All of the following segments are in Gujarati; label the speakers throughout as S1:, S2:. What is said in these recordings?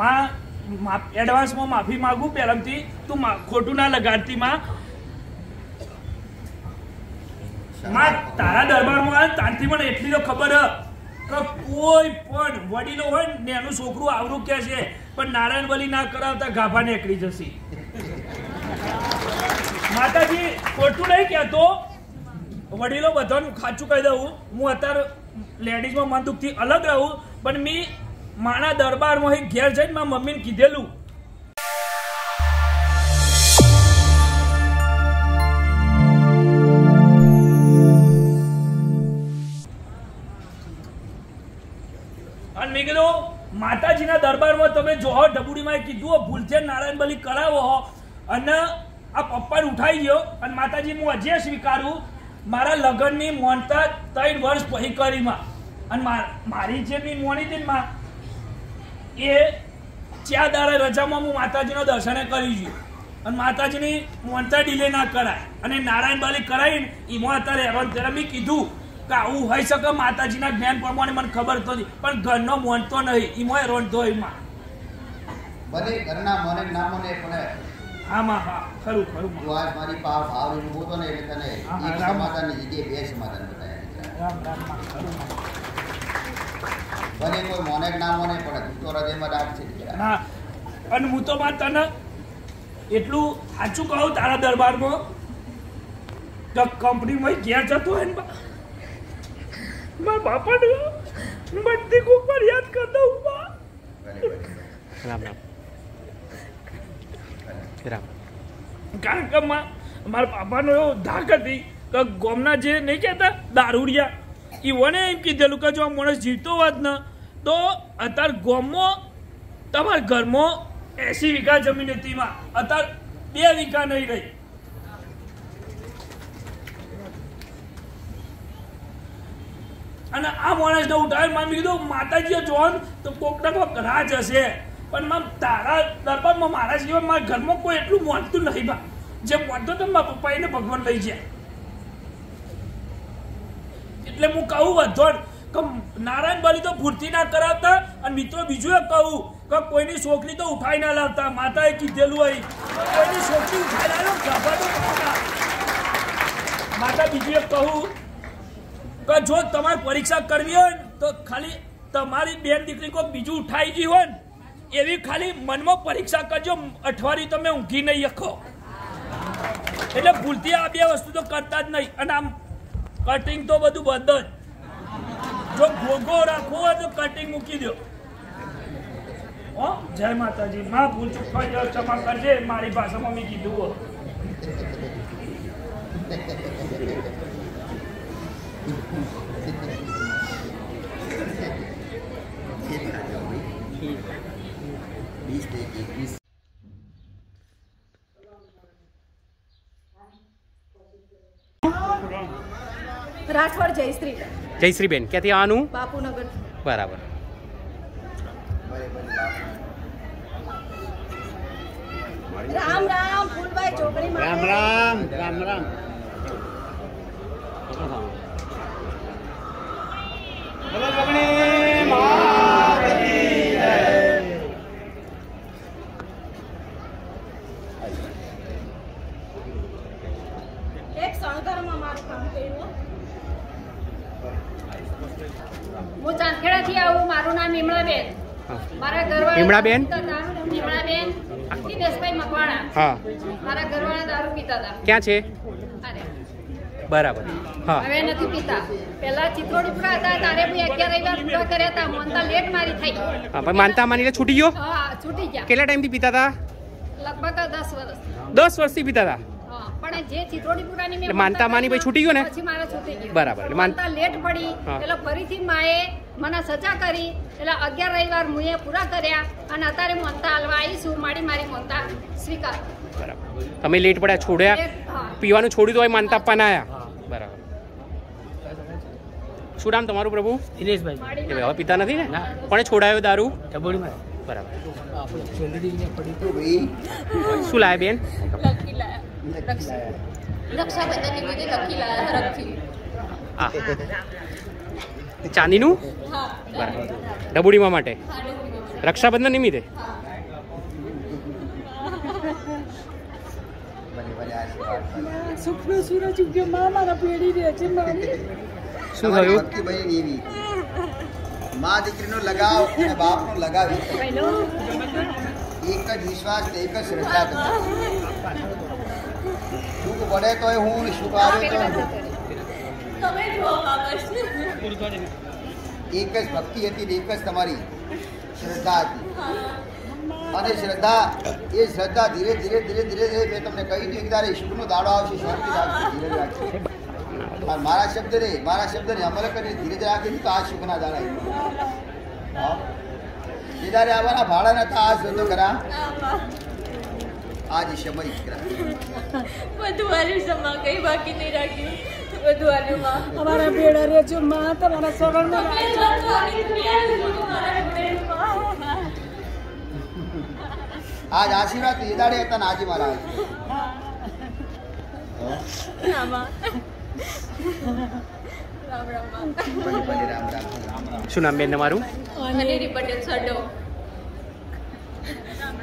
S1: માં એડવાન્સમાં માફી માંગુ, પહેલાંથી તું ખોટું ના લગાડતી માં. તારા દરબારમાં તારથી પણ એટલી તો ખબર કે કોઈ પણ વડીલો હોય ને એનું છોકરું આવરું કે છે, પણ નારાયણ બલી ના કરાવતા ગાભા નીકળી જશે. માતાજી, ખોટું નહીં કહેતો. વડીલો બધાનું ખાચું કહી દઉં. હું અત્યારે લેડીઝમાં મન દુઃખથી અલગ રહું, પણ મેં મારા દરબારમાં અહીં ઘેર જઈને મારા મમ્મીને કીધેલું. અને મેં કીધું, માતાજીના દરબારમાં તમે જોહો ડબુડીમાં કીધું ભૂલથી નારાયણ બલી કરાવો હો. અને આ પપ્પાને ઉઠાઈ ગયો અને માતાજી, હું હજી સ્વીકારું મારા લગ્નની મોનતા ત્રણ વર્ષ પછી કરીમાં. અને મા- મારી જે બી મોની હતી એ ચાર દાડા રજામાં હું માતાજીના દર્શને કરી છું. અને માતાજીની મોનતા ડીલે ના કરાય. અને નારાયણ બાલી કરાવીને એમાં અત્યારે હેરાન ત્યારે મેં કીધું કે આવું હોઈ શકે માતાજીના જ્ઞાન પ્રમાણે મને ખબર તો નથી પણ ઘરનો મોનતો નહીં. એમાં રોંધો એમાં
S2: ભલે ઘરના મને ના મને પણ
S1: આમાં હા ખરું ખરું
S2: તું આજ મારી પાવ ભાવ બોતો ને એટલે તને એક સમાધાનની જગ્યાએ બે સમાધાન બતાવ્યા
S1: રામ રામ ખરું.
S2: ભલે કોઈ મોને ના મોને પણ તું તો હૃદયમાં દાટ છે.
S1: ના અને હું તો માં તને એટલું સાચું કહું તારા દરબારમાં તો કંપનીમાં ક્યાં જતો હોય ને મારા બાપાને બધી કોક યાદ કરતો હું
S2: ભલે.
S3: રામ રામ. રામ.
S1: કારણ કે મારા બાપાનો એવો ધાક હતી કે ગોમના જે નહીં કહેતા દારૂડિયા ઈવોને એમ કીધેલું કે જો આ માણસ જીવતો હોત ને, તો અત્યારે ગોમમાં, તમારા ઘરમાં એસી વીઘા જમીન હતી એમાં. અત્યારે બે વીઘા નહીં રહી. અને આ માણસને ઉઠાવી મામી કીધું માતાજીએ જોન તો કોક ના કોક રાજ હશે. પણ મામ તારા દરબારમાં મારા સિવાય મારા ઘરમાં કોઈ એટલું મોટતું નહીં બા. જે મોટતો તો મારા પપ્પા એને ભગવાન લઈ જાય એટલે હું કહું વધોડ કે નારાયણ બલી તો ભૂરતી ના કરાવતા અને મિત્રો બીજું એ કહું કે કોઈની છોકરી તો ઉઠાઈ ના લાવતા. માતાએ કીધેલું હોય. કોઈની છોકરી ઉઠાઈ ના લાવતા માતા બીજું એક કહું કે જો તમારે પરીક્ષા કરવી હોય તો ખાલી તમારી બેન દીકરી કોઈ બીજું ઉઠાઈ ગઈ હોય એવી ખાલી મનમાં પરીક્ષા કરજો, અઠવાડિયું તમે ઊંઘી નહીં શકો. એટલે ભૂલથી આ બે વસ્તુ તો કરતા જ નહીં. અને આમ કટિંગ તો બધું બંધ જ. જો ભોગો રાખવો હોય તો કટિંગ મૂકી દો. જય માતાજી. માં ભૂલ ચૂક થઈ જાય ક્ષમા કરજે. મારી ભાષામાં મેં કીધું હો
S2: વીસ
S4: રાઠોડ જયશ્રી.
S3: જયશ્રીબેન ક્યાંથી આવવાનું
S4: બાપુનગર.
S3: બરાબર.
S4: રામ રામ ફૂલભાઈ ચોકડી રામ
S5: રામ રામ રામ
S4: શણગારમાં મારું કામ કર્યું હો.
S6: હું ચાંદખેડાથી આવું મારું નામ હિમળાબેન મારા ઘરવાળા હિમળાબેન હિમળાબેન દિનેશભાઈ મકવાણા.
S3: હા.
S6: મારા ઘરવાળા દારૂ પીતા હતા.
S3: ક્યાં છે? બરાબર. હા.
S6: હવે નથી પીતા. પેલા ચિત્રોડી પૂરા હતા તારે બી અગિયાર રવિવાર પૂરા કર્યા હતા. મોનતા લેટ મારી થઈ.
S3: હા પણ માનતા માનીને છૂટી ગયો?
S6: હા છૂટી ગયા.
S3: કેટલા ટાઈમથી પીતા હતા?
S6: લગભગ દસ વર્ષ.
S3: દસ વર્ષથી પીતા હતા?
S6: પણ જે ચિત્રોડી પૂરાની મેં
S3: માનતા માની પછી છૂટી ગયો ને?
S6: પછી મારા છૂટી ગયું.
S3: બરાબર.
S6: માનતા લેટ પડી. એટલે ફરીથી માએ મને સજા કરી. એટલે અગિયાર રવિવાર મુએ પૂરા કર્યા અને અત્યારે મોનતા હાલવા આવીશું મારી મારી મોનતા સ્વીકાર.
S3: બરાબર. તમે લેટ પડ્યા છોડ્યા?
S6: પીવાનું છોડ્યું
S3: પીવાનું એ માનતા આપવાના આવ્યા બરાબર. શું નામ તમારું પ્રભુ?
S5: દિનેશભાઈ.
S3: હવે પીતા નથી ને? પણ છોડાયો દારૂ? બરાબર. શું લાયા બેન?
S6: લકી લાયા. રક્ષાબંધનની વિધિ લકી લાયા. હરખથી
S3: આ ચાંદીનું? બરાબર. ડબુડીમાં માટે? રક્ષાબંધન નિમિત્તે?
S2: ભલે ભલે આશીર્વાદ
S4: સુખનો સૂરજ ઉગ્યો. માં મારા પેઢી રહે છે મારી
S3: શું થયું?
S2: એવી. મા દીકરીનો લગાવ અને બાપનો લગાવ. એક જ. વિશ્વાસ એક જ શ્રદ્ધા. પડે તોય હું સુખ આવે તો હું. એક જ ભક્તિ હતી ને એક જ તમારી. શ્રદ્ધા હતી. અને શ્રદ્ધા એ શ્રદ્ધા ધીરે ધીરે ધીરે ધીરે ધીરે મેં તમને કહી દીધું કે તારે શુભનો દાડો આવશે શાંતિ આવશે ધીરે રાખશે મારા શબ્દ રે મારા શબ્દ ને અમલ કરીને ધીરે ધીરે રાખી તો આ શુભના દાડા હા. દીદારે આવવાના ભાડા નતા આ શોધો કરા. આજ સમય દીકરા
S5: બધું સમા કઈ બાકી નહીં રાખ્યું. બધું આયુમાં
S4: અમારા બેડા રહે છે માં તમારા સગનમાં
S2: આજ આશીર્વાદ તો એ દાડે હતા આજે મારા રામ રામ
S3: શું નામ બેન તમારું?
S5: અનેરી પટેલ સડો.
S2: શાંત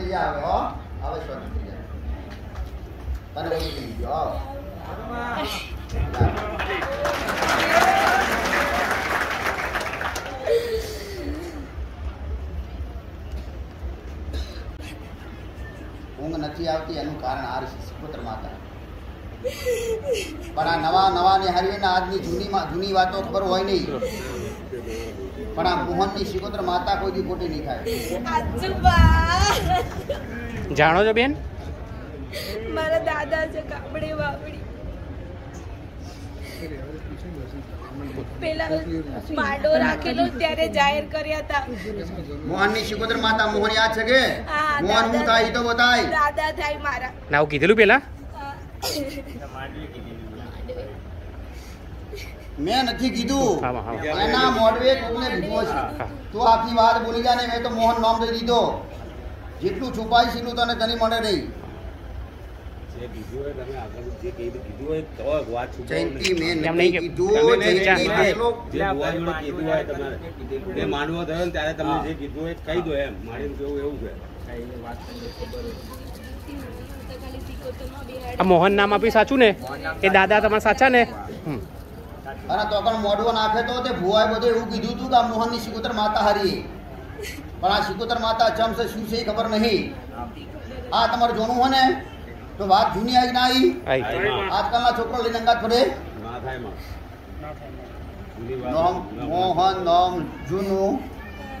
S2: થઈ જા હવે હો. હવે શાંત થઈ જા તને બધું થઈ ગયું ઊંઘ નથી આવતી, એનું કારણ આ સુપુત્ર માતા. પણ આ નવા નવા ને હરિયના આજની જૂની જૂની વાતો ખબર હોય નહીં. પણ આ મોહનની શિકોત્ર માતા કોઈ દી ખોટી નહીં થાય.
S3: જાણો છો બેન?
S5: મારા દાદા છે કાપડી વાપડી પેલા માંડો રાખેલો ત્યારે જાહેર કર્યા હતા.
S2: મોહનની શિકોત્ર માતા મોહન યાદ છે કે? મોહન હું થાય તો બતાય.
S5: દાદા થાય મારા.
S3: નાવ કીધેલું પેલા?
S2: મેં નથી કીધું. એના મોડવે કોકને કીધું
S3: છે.
S2: તું આખી વાત બોલી જાને મેં તો મોહન નામ દઈ દીધો. જેટલું છુપાઈશ એટલું તને તની મળે નહીં
S7: કીધું હોય તમે આગળ જે કીધું કીધું હોય તો વાત છુપાવો
S2: જયંતી
S7: નહીં.
S2: મેં
S3: એમ
S2: નથી
S3: નહીં કે-
S2: કીધું
S3: તમે નહીં
S2: જયંતી
S3: જાણતા.
S2: ફેસલો
S7: જે ભુવા જોડે કીધું હોય તમારે. એ થયો ને ત્યારે તમને જે કીધું એ કહી દો એમ. કેવું એવું છે.
S3: આ મોહન નામ આપી સાચું ને? એ દાદા તમારા સાચા ને? હમ.
S2: અને તો પણ મોડવો નાખે તો તે ભુવાએ બધું એવું કીધું હતું કે આ મોહનની શિકોતર માતા હારી. પણ આ શિકોતર માતા ચમ છે શું છે એ ખબર નહીં. આ તમારે જોણું હોય ને તો વાત જૂની આવી ના આવી? આજકાલના છોકરો લઈને અંગાત ફરે?
S7: જૂની
S2: નોમ મોહન નોમ જૂનું.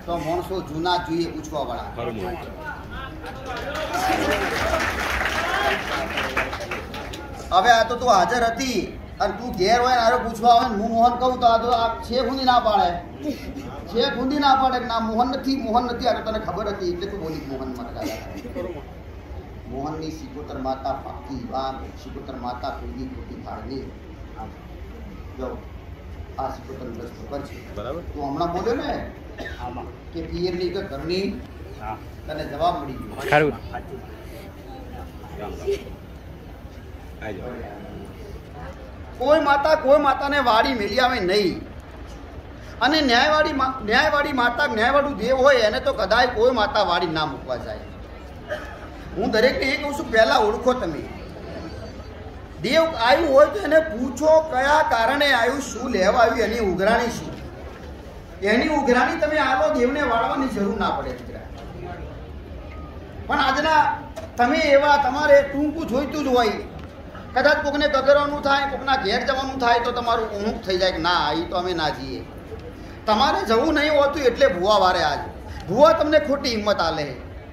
S2: તો માણસો જૂના જોઈએ પૂછવા વાળા હવે આ તો તું હાજર હતી. અને તું ઘેર હોય ને આરો પૂછવા આવે હું મોહન કહું તો આ તો આ છે ખૂંદી ના પાડે. છે ખૂંદી ના પાડે ના મોહન નથી મોહન નથી આ તો તને ખબર હતી એટલે તું બોલી મોહન મને મોહનની સિકોતર માતા પાકી વામ સિકોતર માતા પેલી ખોટી ફાળની જો આ સિકોતર દ્રષ્ટ ખબર છે?
S7: બરાબર.
S2: તું હમણાં બોલ્યો ને કે પિયરની કે ઘરની તને જવાબ મળી ગયો.
S3: ખરું.
S7: જાઓ.
S2: કોઈ માતા, કોઈ માતાને વાડી મેલી આવે નહીં. અને ન્યાયવાળી ન્યાયવાળી માતા, ન્યાયવાળું દેવ હોય એને તો કદાચ કોઈ માતા વાડી ના મૂકવા જાય. હું દરેકને એ કહું છું, પહેલાં ઓળખો તમે. દેવ આવ્યું હોય તો એને પૂછો કયા કારણે આવ્યું શું લેવા આવ્યું, એની ઉઘરાણી શું? એની ઉઘરાણી તમે આવો, દેવને વાળવાની જરૂર ના પડે દીકરા. પણ આજના તમે એવા, તમારે ટૂંકું જોઈતું જ હોય. કદાચ કોકને ગગરવાનું થાય, કોકના ઘેર જવાનું થાય તો તમારું ઊંઘ થઈ જાય કે ના એ તો અમે ના જઈએ. તમારે જવું નહીં હોતું એટલે ભૂવા વારે આજ. ભૂવા તમને ખોટી હિંમત આલે.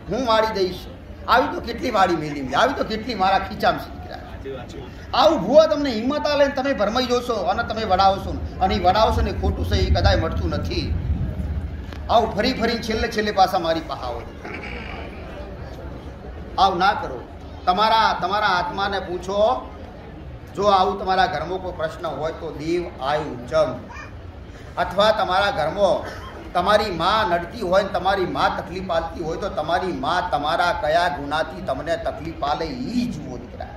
S2: હું વાળી દઈશ. આવી તો કેટલી વાળી મેલી આવી તો કેટલી મારા ખીચામાં શીખરા
S7: છે.
S2: આવું ભુવા તમને હિંમત આલે ને તમે ભરમાઈ જોશો અને તમે વડાવશો અને એ વડાવશો ને ખોટું છે એ કદાચ મળતું નથી. આવું ફરી ફરી છેલ્લે છેલ્લે પાછા મારી પહાવો આવું ના કરો. તમારા તમારા આત્માને પૂછો જો આવું તમારા ઘરમાં કોઈ પ્રશ્ન હોય તો દેવ આયુ જમ અથવા તમારા ઘરમાં તમારી માં નડતી હોય ને તમારી માં તકલીફ પાલતી હોય તો તમારી માં તમારા કયા ગુનાથી તમને તકલીફ પાલે એ જુઓ દીકરા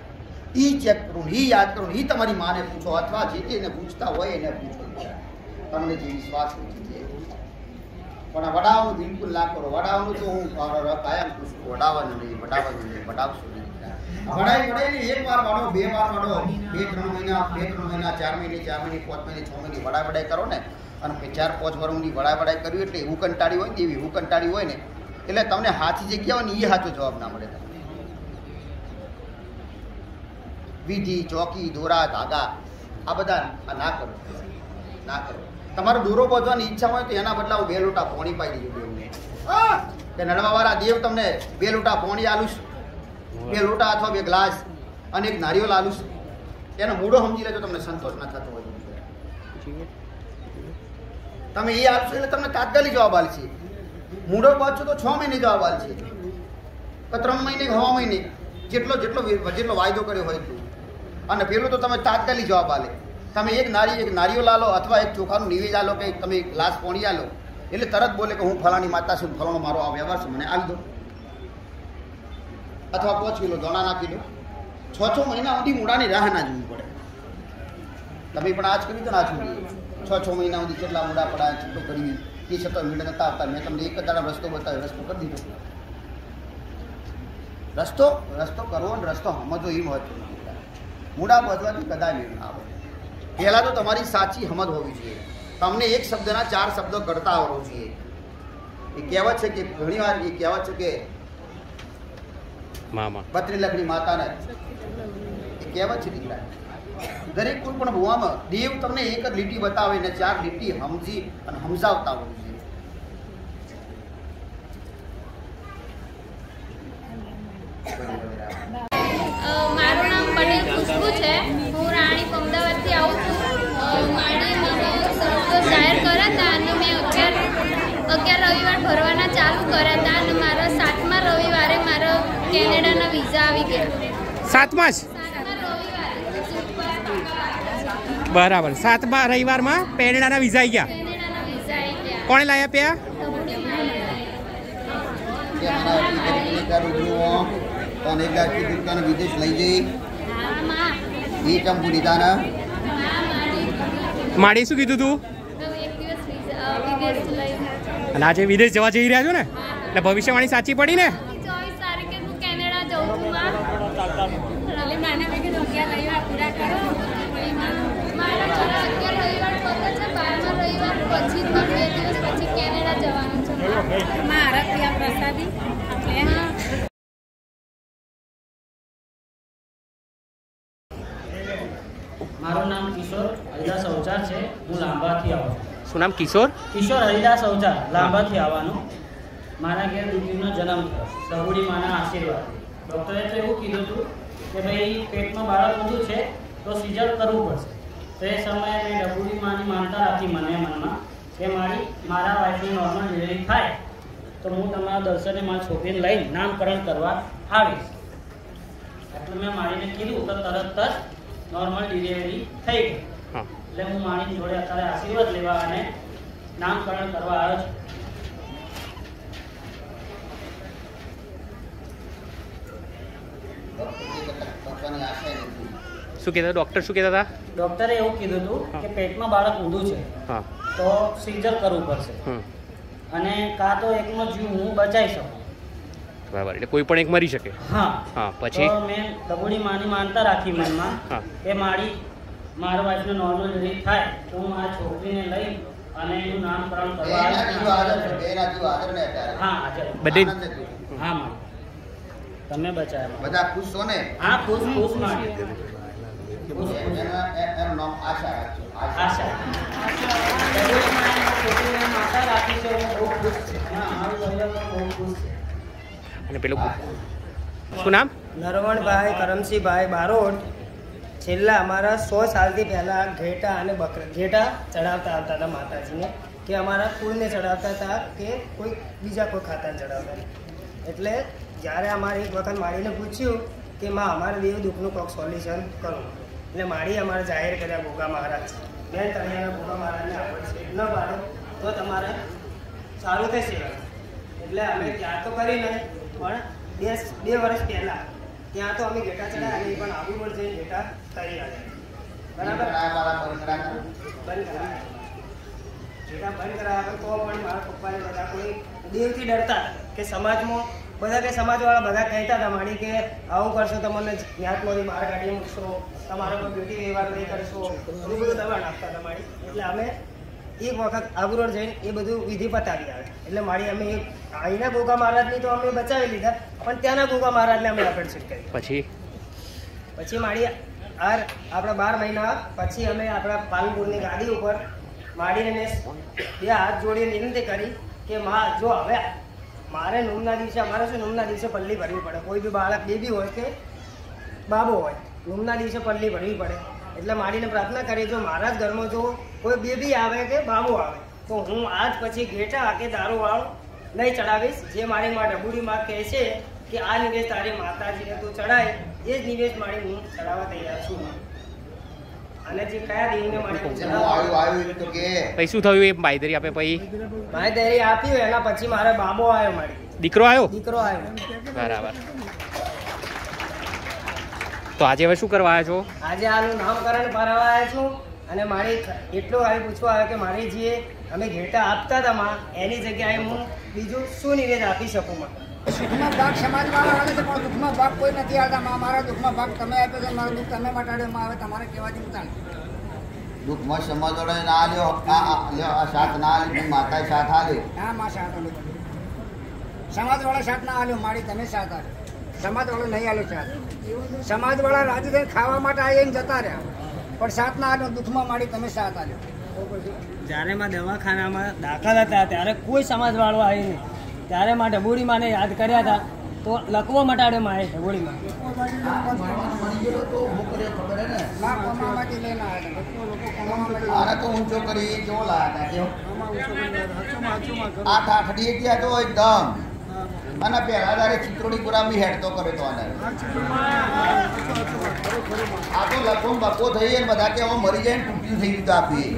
S2: એ ચેક કરો એ યાદ કરો એ તમારી માને પૂછો અથવા જે તેને પૂછતા હોય એને પૂછો તમને જે વિશ્વાસ નથી તે પણ આ વડાવાનું બિલકુલ ના કરો વડાવાનું તો હું કાયમ પૂછું વડાવવાનું નહીં વડાવવાનું નહીં વડાવશું નહીં દીકરા. વડાઈ વડાઈને એક વાર વાળો, બે વાર વાળો, બે ત્રણ મહિના, બે ત્રણ મહિના, ચાર મહિને ચાર મહિને, પાંચ મહિને, છ મહિને વડા વડાઈ કરો ને, અને ચાર પાંચ વર્ષની વડા વડાઈ કરવી એટલે એવું કંટાળી હોય ને એવી એવું કંટાળી હોય ને, એટલે તમને હાથી જગ્યા હોય ને એ સાચો જવાબ ના મળે વિધિ, ચોકી, દોરા, ધાગા, આ બધા આ ના કરો ના કરો તમારો દોરો બાંધવાની ઈચ્છા હોય તો એના બદલા બે લોટા પોણી પાઈ દીધું બેવને કે નડવાવાળા દેવ તમને બે લોટા પોણી આલું. બે લોટા અથવા બે ગ્લાસ અને એક નારિયેળ આલુ છું. એનો મૂળો સમજી લેજો, તમને સંતોષ ના થતો હોય. તમે એ આપશો એટલે તમને તાત્કાલિક જવાબ આલશે મૂળો બાંધશો તો છ મહિને જવાબ આલશે કે ત્રણ મહિને કે હવા મહિને, જેટલો જેટલો જેટલો વાયદો કર્યો હોય એટલું. અને પેલું તો તમે તાત્કાલિક જવાબ આલે તમે એક નારી, એક નારિયો લાલો અથવા એક ચોખાનું નિવેદ આલો કે તમે ગ્લાસ પોણી આલો. એટલે તરત બોલે કે હું ફલાણી માતા છું, ફલાણો મારો આ વ્યવહાર છે, મને આવી દો. અથવા પાંચ કિલો દોણા નાખી દો. છ છ મહિના સુધી મૂળાની રાહ ના જોવી પડે. તમે પણ આજ કરી તો ના છોડી છ છ મહિના સુધી કેટલા મૂળા પડાય, છૂટો કરી એ છતાં મીડ નતા આવતા. મેં તમને એક દાડા રસ્તો બતાવ્યો. રસ્તો કરી દીધો. રસ્તો રસ્તો કરવો ને રસ્તો સમજો એ મહત્વનું. મૂળા બધવાથી કદાચ મેળ ના આવે. પહેલાં તો તમારી સાચી સમજ હોવી જોઈએ. તમને એક શબ્દના ચાર શબ્દો કરતા આવડવું જોઈએ. એ કહેવત છે કે ઘણી વાર એ કહેવત છે કે
S3: મામા.
S2: બત્રી લખની માતાને. એ કહેવત છે દીકરા દરેક કોઈ પણ ભુવામાં દેવ તમને એક જ લીટી બતાવે ને ચાર લીટી સમજી અને સમજાવતા હોય જોઈએ
S5: મારું નામ પટેલ ખુશ્બુ છે. હું રાણી અમદાવાદથી આવું છું. મારી જાહેર કર્યા હતા અને મેં અગિયાર અગિયાર રવિવાર ભરવાના ચાલુ કર્યા હતા અને મારા સાતમા રવિવારે મારો કેનેડાના વિઝા આવી ગયા.
S3: સાતમા જ? બરાબર. સાતમા રવિવારમાં
S5: કેનેડાના વિઝા આવી ગયા.
S3: કોણે લાયા પ્યા?
S2: તને એક લાખ વિદેશ લઈ જઈ એ ચંપુ લીધાના
S3: માડી શું કીધું તું અને આજે વિદેશ જવા જઈ રહ્યા છો ને? એટલે ભવિષ્યવાણી સાચી પડી ને
S5: ચોવીસ તારીખે હું કેનેડા જઉં છું માં એટલે મને મેં કીધું અગિયાર રવિવાર પૂરા કરો મારા મારા અગિયાર રવિવાર પતે છે બારમા રવિવાર પછી તો બે દિવસ પછી કેનેડા જવાનું છે મારા પ્રિયા પ્રસાદી આપણે
S8: મારું નામ કિશોર હરિદાસ અવચાર છે. હું લાંબાથી આવું
S3: શું નામ કિશોર?
S8: કિશોર હરિદાસ અવચાર લાંબાથી આવવાનું. મારા ઘેર દીકરીનો જન્મ થયો. સગુડી માના આશીર્વાદ. ડૉક્ટરે તો એવું કીધું હતું કે ભાઈ પેટમાં બાળક બધું છે તો સિઝર કરવું પડશે. તો એ સમયે મેં ડબુડી માની માનતા રાખી મને મનમાં કે મારી મારા વાઇફની નોર્મલ ડિલિવરી થાય. તો હું તમારા દર્શને મારી છોકરીને લઈને નામકરણ કરવા આવીશ. એટલે મેં મારીને કીધું તો તરત જ નોર્મલ ડિલિવરી થઈ ગઈ. એટલે હું મારી જોડે અત્યારે આશીર્વાદ લેવા અને નામકરણ કરવા આવ્યો છું.
S3: શું કહેતા ડૉક્ટર શું કહેતા હતા?
S8: ડોક્ટરે એવું કીધું હતું કે પેટમાં બાળક ઊંધું છે.
S3: હા.
S8: તો સિઝર કરવું પડશે. અને કાં તો એકનો જીવ હું બચાવી શકું.
S3: બરાબર એટલે કોઈ પણ એક મરી શકે.
S8: હા.
S3: હા પછી?
S8: મેં કબૂડી માની માનતા રાખી મનમાં કે મારી મારા વાઈફને નોર્મલ રીત થાય તો હું આ છોકરીને લઈ અને એનું નામકરણ કરવા હા
S3: બધી
S8: હા માં તમે બચાવ્યા
S2: બધા ખુશ છો ને?
S8: હા ખુશ ખુશમાં
S2: એના- એનું નામ આશા.
S8: આશા. છોકરીને માતા રાખી છે હું બહુ ખુશ છું. અને અમારું
S9: ખૂબ ખુશ છે.
S3: અને પેલું શું નામ?
S9: નરવણભાઈ કરમસિંહભાઈ બારોટ. છેલ્લા અમારા સો સાલથી પહેલાં ઘેટા અને બકરા ઘેટા ચડાવતા આવતા હતા માતાજીને કે અમારા કુળને ચડાવતા હતા કે કોઈ બીજા કોઈ ખાતાને ચડાવતા. એટલે જ્યારે અમારે એક વખત માળીને પૂછ્યું કે માં અમારે દેવ દુઃખનું કોઈક સોલ્યુશન કરો. એટલે માળી અમારે જાહેર કર્યા ગોગા મહારાજ બેન તળિયાના ભોગા મહારાજને આવડ છે. ન પાડો તો તમારે સારું થશે. એટલે અમે ત્યાં તો કરી નહીં પણ બે બે વર્ષ પહેલાં ત્યાં તો અમે ઘેટા ચડાવ્યા અને પણ આબુ પર જઈને ઘેટા કરી આવ્યા. બરાબર? બંધ કરાવ્યા ઘેટા બંધ કરાવ્યા પણ તો પણ મારા પપ્પાને બધા કોઈ દેવથી ડરતા કે સમાજમાં બધા કે સમાજવાળા બધા કહેતા હતા મારી કે આવું કરશો તમને જ્ઞાતમાંથી બહાર કાઢી મૂકશો. તમારા પર બ્યુટી વ્યવહાર નહીં કરશો. બધું બધું દબાણ આપતા તમારી. એટલે અમે એક વખત આબુ જઈને એ બધું વિધિ પતાવી આવે. એટલે મારી અમે અહીંના ગોગા મહારાજની તો અમે બચાવી લીધા પણ ત્યાંના ગોગા મહારાજને અમે અપેક્ષિત કરી.
S3: પછી?
S9: પછી મારી આ આપણા બાર મહિના પછી અમે આપણા પાલનપુરની ગાદી ઉપર માડીને મેં બે હાથ જોડીને વિનંતી કરી કે માં જો હવે મારે નોમના દિવસે અમારે શું નૂમના દિવસે પલ્લી ભરવી પડે? કોઈ બી બાળક બેબી હોય કે બાબો હોય નોમના દિવસે પલ્લી ભરવી પડે. એટલે મારીને પ્રાર્થના કરી જો મારા જ ઘરમાં જો કોઈ બેબી આવે કે બાબો આવે તો હું આજ પછી ઘેટા કે દારૂવાળો નહીં ચડાવીશ. જે મારી માં ડબુડી માં કહે છે કે આ નિવેશ તારી માતાજીને તું ચડાય એ જ નિવેશ મારી હું ચડાવવા તૈયાર છું. અને જે કયા દેવીને મારી
S2: તો કે.
S3: પછી શું થયું? એ બાયદરી આપે પછી?
S9: આપ્યું એના પછી મારે બાબો આવ્યો મારી.
S3: દીકરો આવ્યો?
S9: દીકરો આવ્યો.
S3: બરાબર. તો આજે હવે શું કરવા આવ્યા છો?
S9: આજે આનું નામકરણ કરાવવા આવ્યા છું અને મારે એટલું આવી પૂછવા આવ્યો કે મારી જે અમે ઘેટા આપતા હતા માં એની જગ્યાએ હું બીજું શું નિવેદ આપી શકું માં?
S10: સુખમાં ભાગ સમાજવાળા આવે છે પણ દુઃખમાં ભાગ કોઈ નથી આવતા. મા મારા દુઃખમાં ભાગ તમે આપ્યો છે મારું દુઃખ તમે મટાડ્યો માં હવે તમારે કહેવાથી ઉતાણ
S2: દુઃખમાં સમાજોડે ના લ્યો આ આ લ્યો આ સાથ ના આલ્યો માતાએ સાથ આલ્યો.
S10: ના માં સાથ આલ્યો. સમાજવાળા સાથ ના આલ્યો મારી તમે સાથ આલ્યો. સમાજવાળો નહીં આવ્યો સાથ સમાજવાળા રાજી થઈને ખાવા માટે આવીને જતા રહ્યા. પણ સાતના ના દુઃખમાં માડી તમે સાથ આવ્યો
S9: જ્યારે માં દવાખાનામાં દાખલ હતા ત્યારે કોઈ સમાજવાળો આવી નહીં. ત્યારે માં ઢબુડી માને યાદ કર્યા હતા તો લકવો મટાડ્યો માએ ઢબુડી માં
S10: ના કોમામાંથી લઈને આવ્યા હતા લોકો કોમામાંથી
S2: આને તો ઊંચો કરી કેવો લાયા હતા આઠ ડી ગયા તો એકદમ. અને પહેલા દાડે ચિત્રોડી ગુરામી હેડ તો કરે તો આને. આ તો લખો બકો થઈ અને બધા કે હું મરી જાય તૂટ્યું થઈ ગયું આપી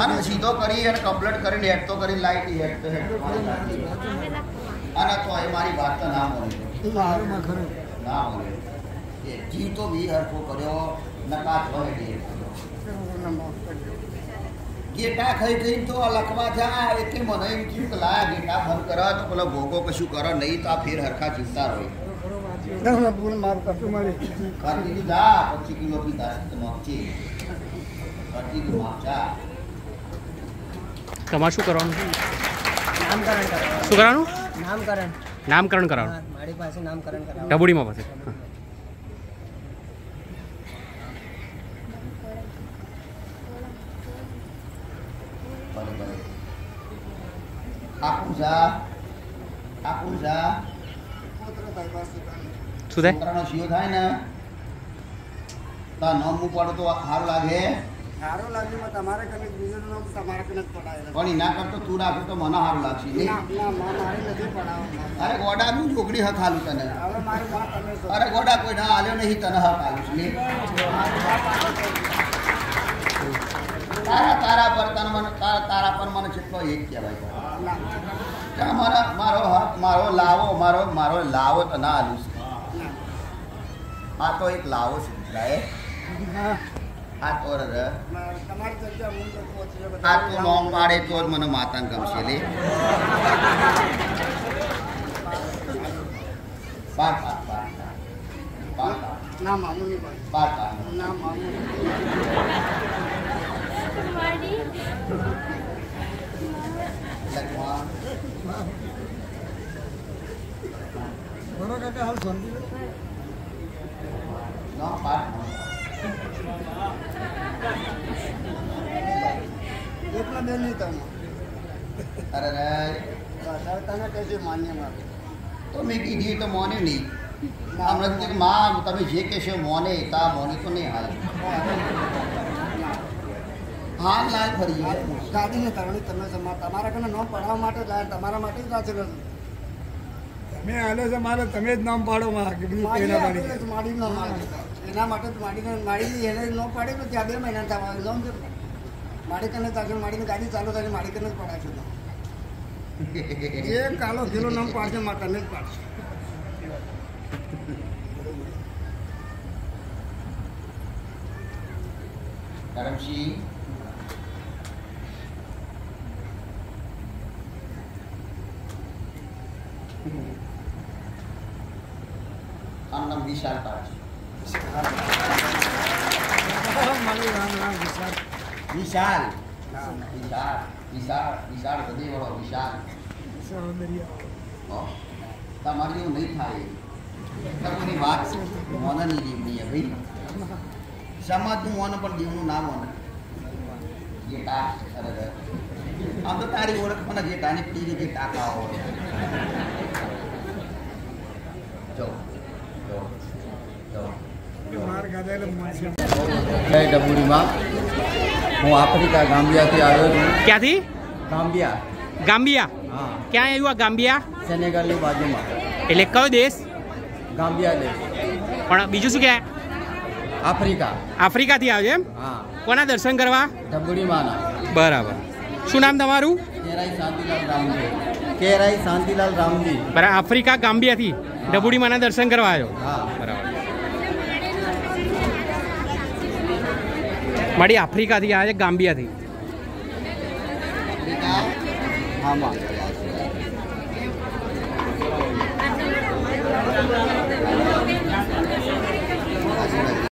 S2: અને સીધો કરી અને કમ્પ્લેટ કરીને હેડ તો કરીને લાઈટ હેડતો હેડ અને તો એ મારી વાત તો ના મળે ના મળે જીવ તો બી હરખો કર્યો, નકાત હોય ગેટા ખાઈ ખાઈને તો લખવા જા એટલે મને એમ થયું કે લા ગેટા બંધ કરો તો પેલો ભોગો કશું કરો નહીં તો આ ફેર હરખા ચિંતા રહી.
S10: ભૂલ માફ કરતું મારી.
S2: કરી દીધી જા પચીસ કિલો પીધા
S3: તમારે શું કરવાનું? છે
S9: નામકરણ કરાવવાનું
S3: શું કરવાનું?
S9: નામકરણ.
S3: નામકરણ કરાવવાનું.
S9: મારી પાસે નામકરણ કરાવવાનું.
S3: ડબુડીમાં પાસે
S2: આખું જા
S3: શું થાય?
S2: છોકરાનો શિયો થાય ને તા નામ પાડો તો સારું લાગે.
S10: સારું લાગ્યું તમારે કને બીજું નામ તમારે કને પડાય
S2: પણ એના કરતો તું રાખો તો મને સારું લાગશે?
S10: ના ના માં મારી નથી પડાવ
S2: અરે ગોડાનું જોગડી હક હાલું તને?
S10: હવે મારી માં તમે
S2: અરે ગોડા કોઈ ના હાલ્યો નહીં તને હક હાલું છે? તારા તારા પર તન મને તારા તારા પર મને કેટલો એક કહેવાય ત્યાં મારા મારો હક મારો લાવો મારો મારો લાવો તો ના હાલું છે. આ તો એક લાવો છે દીકરાએ આ તો આ તો લોંગ પાડે તો જ મને માતા ગમશે લે. પાકા પાકા બાર
S10: ના મામુની
S2: પાકા
S10: ના મામુની. બરો કાકા હાલ શાંતિ.
S2: નોમ પાડ
S10: એકલા બેન નહીં તમે
S2: અરે રે
S10: કહેશો એ માન્ય મારો
S2: તો મેં કીધી તો મોને નહીં. હમણાં માં તમે જે કહેશો મોને તા મોને તો નહીં હાલ. હાલ લાલ ફરી.
S10: ગાડીને તરણી તમે તમારા કને નામ પડાવવા માટે જ તમારા માટે જ રાખેલો છે.
S11: મેં હાલે છે મારે તમે જ નામ પાડો માં કે બધું
S10: માડી
S11: પેલા પાડી
S10: છે, નામ. એના માટે માડીને માડી એને ન પાડી તો ત્યાં બે મહિના થવા લોન છે માડી કને ચાલશે માડીને ગાડી ચાલુ થાય માડી કને જ પડાશે એ કાલો કિલો નામ પાડશે મારે તમે જ પાડશે
S2: કરમસિંહ આનું નામ વિશાલ પાડશે
S10: મારું રામ રામ વિશાલ
S2: વિશાલ વિશાળ વિશાળ વિશાળ હૃદય વાળો વિશાલ હો. તમારે જેવું નહીં થાય તમારી વાત મોનાની દેવની છે ભાઈ સમાજનું મોન પણ દેવનું ના મોન જેટા અરે અરે. આમ તો તારી ઓળખ પણ જેટાની પીરી જે ટાકાઓ જો જો જો
S11: માર ગાધા એટલે મારશે
S2: જય ડબુડીમાં. હું આફ્રિકા ગામ્બિયાથી આવ્યો છું.
S3: ક્યાંથી?
S2: ગામ્બિયા.
S3: ગામ્બિયા.
S2: હા.
S3: ક્યાં આવ્યું આ ગામ્બિયા?
S2: સેનેગલની બાજુમાં.
S3: એટલે કયો દેશ?
S2: ગામ્બિયા દેશ.
S3: પણ બીજું શું
S2: આફ્રિકા.
S3: આફ્રિકાથી આવ્યો એમ?
S2: હા.
S3: કોના દર્શન કરવા?
S2: ડબુડીમાંના.
S3: બરાબર. શું નામ તમારું?
S2: કેરાઈ શાંતિલાલ રામજી. કેરાઈ શાંતિલાલ રામજી.
S3: બરાબર આફ્રિકા ગામ્બિયાથી ડબુડીમાંના દર્શન કરવા આવ્યો.
S2: હા.
S3: બરાબર. મારી આફ્રિકાથી આવે છે ગામ્બિયાથી.